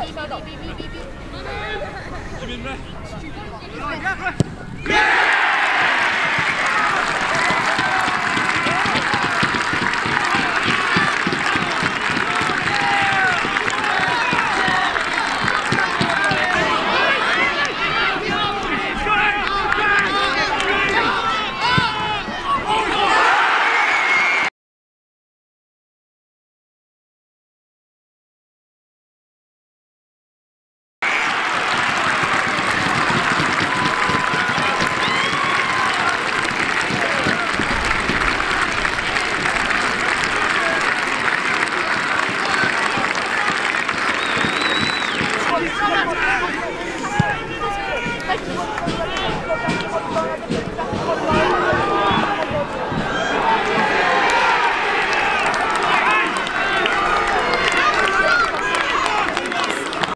Bibi, bibi, bibi, bibi.